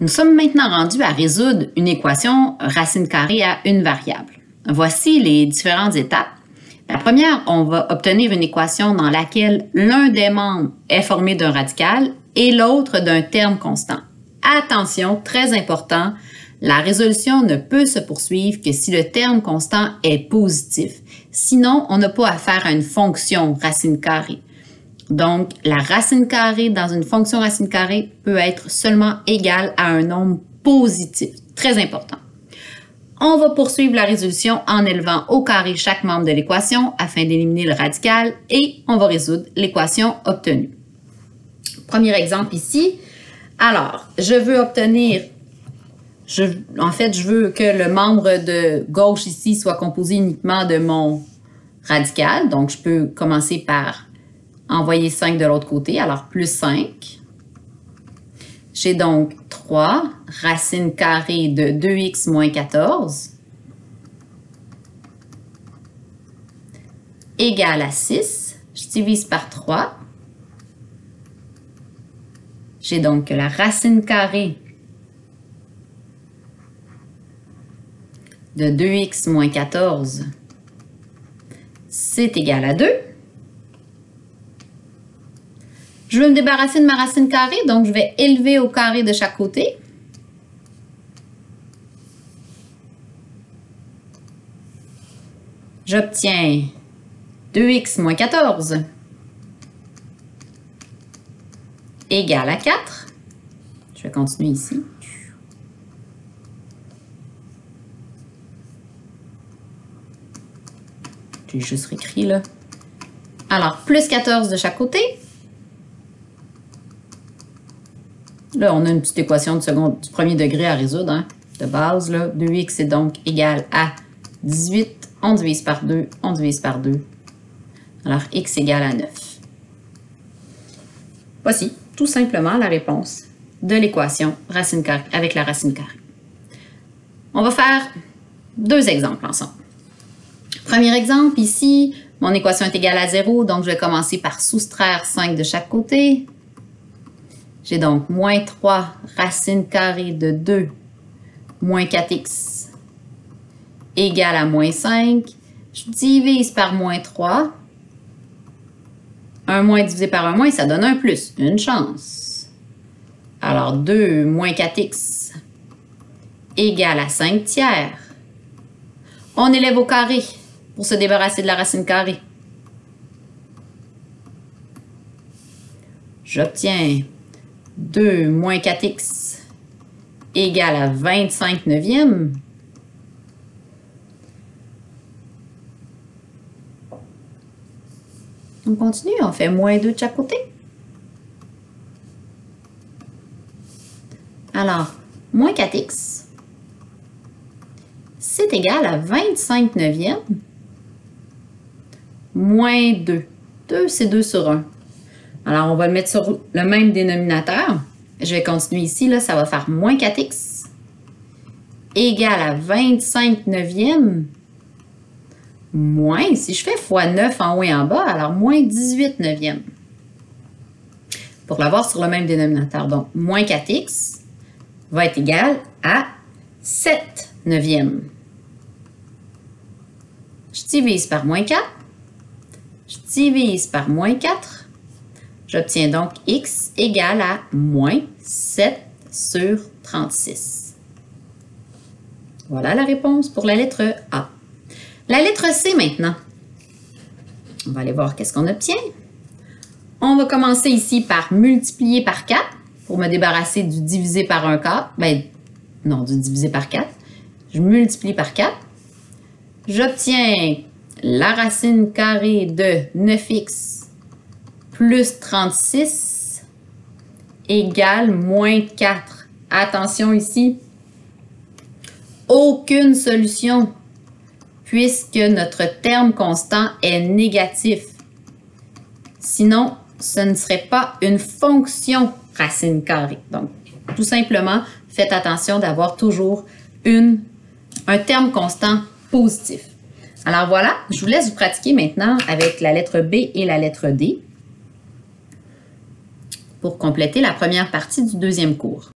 Nous sommes maintenant rendus à résoudre une équation racine carrée à une variable. Voici les différentes étapes. La première, on va obtenir une équation dans laquelle l'un des membres est formé d'un radical et l'autre d'un terme constant. Attention, très important, la résolution ne peut se poursuivre que si le terme constant est positif. Sinon, on n'a pas à faire à une fonction racine carrée. Donc, la racine carrée dans une fonction racine carrée peut être seulement égale à un nombre positif. Très important. On va poursuivre la résolution en élevant au carré chaque membre de l'équation afin d'éliminer le radical et on va résoudre l'équation obtenue. Premier exemple ici. Alors, je veux obtenir, en fait, je veux que le membre de gauche ici soit composé uniquement de mon radical. Donc, je peux commencer par envoyer 5 de l'autre côté, alors plus 5. J'ai donc 3 racine carrée de 2x moins 14 égale à 6. Je divise par 3. J'ai donc la racine carrée de 2x moins 14, c'est égal à 2. Je veux me débarrasser de ma racine carrée, donc je vais élever au carré de chaque côté. J'obtiens 2x moins 14 égale à 4. Je vais continuer ici. J'ai juste réécrit là. Alors, plus 14 de chaque côté. Là, on a une petite équation de du premier degré à résoudre, hein, de base. Là. 2x est donc égal à 18. On divise par 2, on divise par 2. Alors, x égale à 9. Voici tout simplement la réponse de l'équation racine carrée avec la racine carrée. On va faire deux exemples ensemble. Premier exemple, ici, mon équation est égale à 0, donc je vais commencer par soustraire 5 de chaque côté. J'ai donc moins 3 racine carrée de 2 moins 4x égale à moins 5. Je divise par moins 3. 1 moins divisé par 1 moins, ça donne un plus. Une chance. Alors 2 moins 4x égale à 5 tiers. On élève au carré pour se débarrasser de la racine carrée. J'obtiens 2 moins 4x égale à 25 neuvièmes. On continue, on fait moins 2 de chaque côté. Alors, moins 4x, c'est égal à 25 neuvièmes moins 2. 2, c'est 2 sur 1. Alors, on va le mettre sur le même dénominateur. Je vais continuer ici, là, ça va faire moins 4x égal à 25 neuvièmes moins, si je fais fois 9 en haut et en bas, alors moins 18 neuvièmes. Pour l'avoir sur le même dénominateur, donc moins 4x va être égal à 7 neuvièmes. Je divise par moins 4. Je divise par moins 4. J'obtiens donc x égale à moins 7 sur 36. Voilà la réponse pour la lettre A. La lettre C maintenant. On va aller voir qu'est-ce qu'on obtient. On va commencer ici par multiplier par 4 pour me débarrasser du divisé par un quart. Ben, non, du divisé par 4. Je multiplie par 4. J'obtiens la racine carrée de 9x plus 36 égale moins 4. Attention ici, aucune solution puisque notre terme constant est négatif. Sinon, ce ne serait pas une fonction racine carrée. Donc, tout simplement, faites attention d'avoir toujours un terme constant positif. Alors voilà, je vous laisse vous pratiquer maintenant avec la lettre B et la lettre D pour compléter la première partie du deuxième cours.